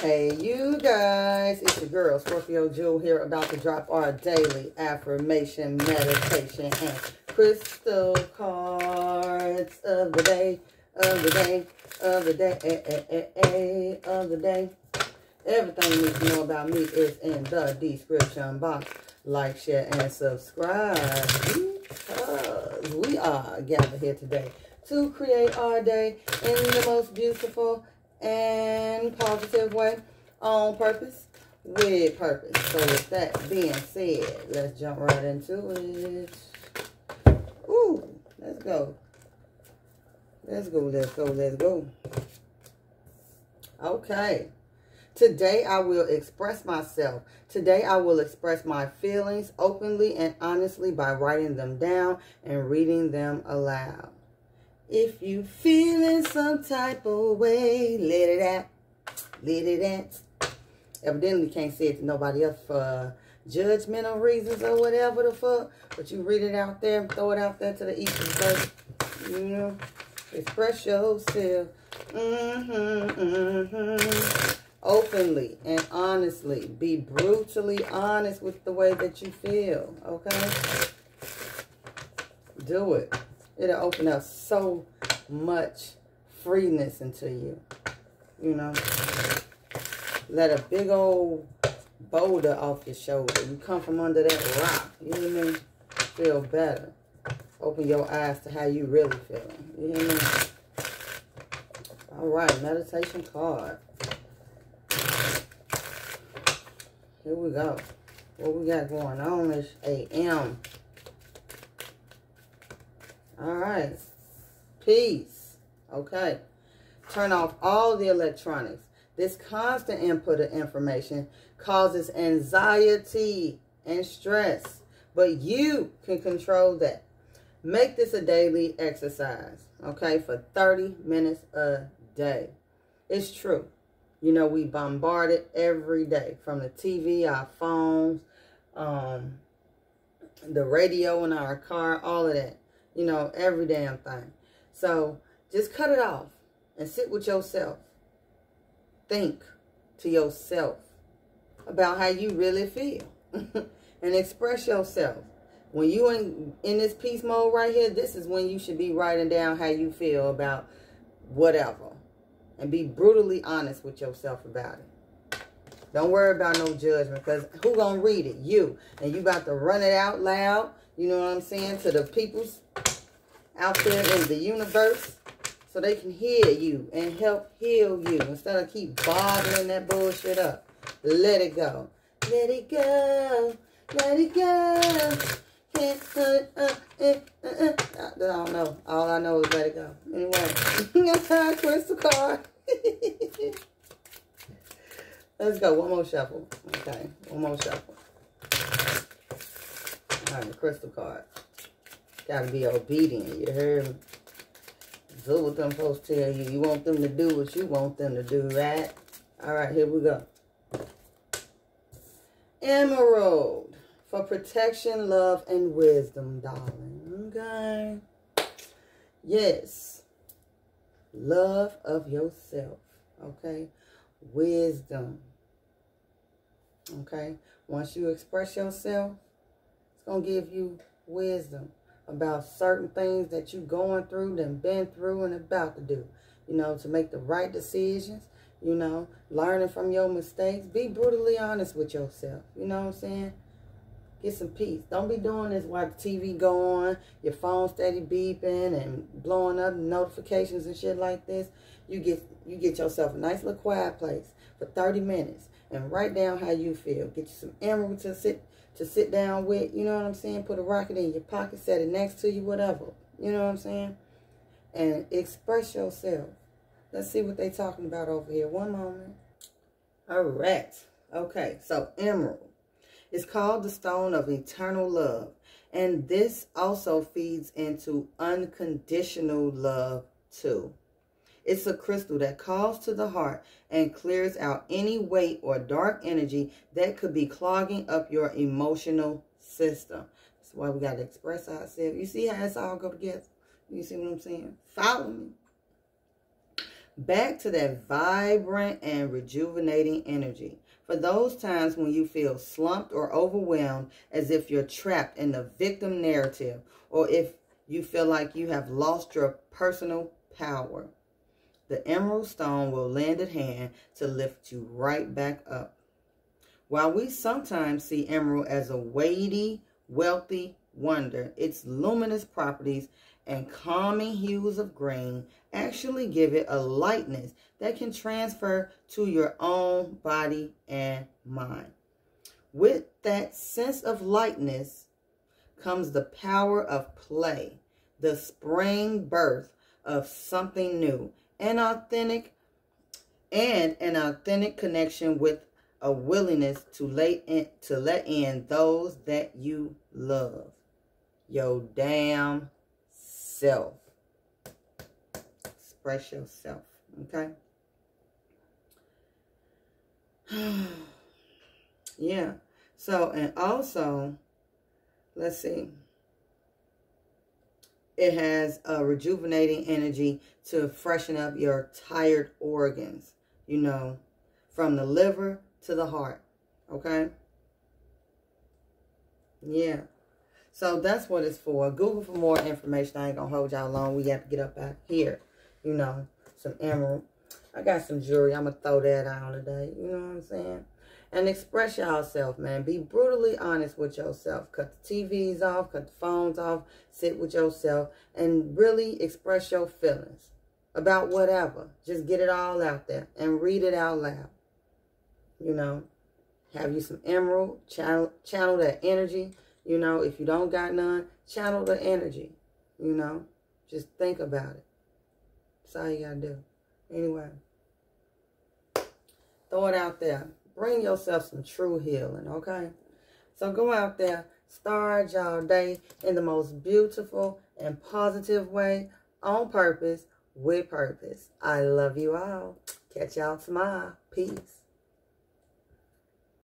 Hey, you guys, it's your girl, Scorpio Jewel here, about to drop our daily affirmation, meditation, and crystal cards of the day, of the day, of the day, eh, eh, eh, of the day. Everything you need to know about me is in the description box. Like, share, and subscribe because we are gathered here today to create our day in the most beautiful and positive way on purpose with purpose. So with that being said, let's jump right into it. Ooh, let's go. Let's go, let's go, let's go. Okay. Today I will express myself. Today I will express my feelings openly and honestly by writing them down and reading them aloud. If you feeling some type of way, let it out. Let it out. Evidently can't say it to nobody else for judgmental reasons or whatever the fuck. But you read it out there, throw it out there to the east You know, express yourself. Mm-hmm, mm-hmm. Openly and honestly. Be brutally honest with the way that you feel, okay? Do it it'll open up so much freeness into you. You know, let a big old boulder off your shoulder. You come from under that rock. You know what I mean? Feel better. Open your eyes to how you really feel. You know what I mean? All right, meditation card. Here we go. What we got going on is a M. All right. Peace. Okay. Turn off all the electronics. This constant input of information causes anxiety and stress, but you can control that. Make this a daily exercise, okay, for 30 minutes a day. It's true. You know, we bombard it every day from the TV, our phones, um, the radio in our car, all of that. You know, every damn thing. So just cut it off and sit with yourself. Think to yourself about how you really feel and express yourself. When you in in this peace mode right here, this is when you should be writing down how you feel about whatever. And be brutally honest with yourself about it. Don't worry about no judgment because who gonna read it? You. And you about to run it out loud, you know what I'm saying, to the peoples out there in the universe so they can hear you and help heal you instead of keep bothering that bullshit up. Let it go. Let it go. Let it go. Can't put up. Uh, uh, uh. I don't know. All I know is let it go. Anyway, crystal card. Let's go. One more shuffle. Okay. One more shuffle. Right, crystal card. Gotta be obedient, you heard me? So what them folks tell you. You want them to do what you want them to do, right? All right, here we go. Emerald for protection, love, and wisdom, darling. Okay. Yes. Love of yourself. Okay. Wisdom. Okay. Once you express yourself, it's going to give you wisdom about certain things that you're going through, and been through, and about to do. You know, to make the right decisions. You know, learning from your mistakes. Be brutally honest with yourself. You know what I'm saying? Get some peace. Don't be doing this while the TV go on, your phone steady beeping and blowing up notifications and shit like this. You get you get yourself a nice little quiet place for 30 minutes and write down how you feel. Get you some emerald to sit to sit down with, you know what I'm saying? Put a rocket in your pocket, set it next to you, whatever. You know what I'm saying? And express yourself. Let's see what they talking about over here. One moment. All right. Okay, so emerald. is called the stone of eternal love. And this also feeds into unconditional love too. It's a crystal that calls to the heart and clears out any weight or dark energy that could be clogging up your emotional system. That's why we got to express ourselves. You see how it's all go together? You see what I'm saying? Follow me. back to that vibrant and rejuvenating energy. For those times when you feel slumped or overwhelmed, as if you're trapped in the victim narrative, or if you feel like you have lost your personal power, the emerald stone will lend a hand to lift you right back up. While we sometimes see emerald as a weighty, wealthy wonder, its luminous properties and calming hues of green actually give it a lightness that can transfer to your own body and mind. With that sense of lightness comes the power of play, the spring birth of something new, and authentic and an authentic connection with a willingness to let in, to let in those that you love. Your damn self. Express yourself. Okay? yeah. So, and also, let's see. It has a rejuvenating energy to freshen up your tired organs, you know, from the liver to the heart. Okay? Yeah. So that's what it's for. Google for more information. I ain't going to hold y'all long. We have to get up out here. You know, some emerald. I got some jewelry. I'm going to throw that on today. You know what I'm saying? And express yourself, man. Be brutally honest with yourself. Cut the TVs off. Cut the phones off. Sit with yourself. And really express your feelings about whatever. Just get it all out there. And read it out loud. You know. Have you some emerald. Channel, channel that energy. You know, if you don't got none, channel the energy. You know, just think about it. That's all you got to do. Anyway, throw it out there. Bring yourself some true healing, okay? So go out there, start y'all day in the most beautiful and positive way, on purpose, with purpose. I love you all. Catch y'all tomorrow. Peace.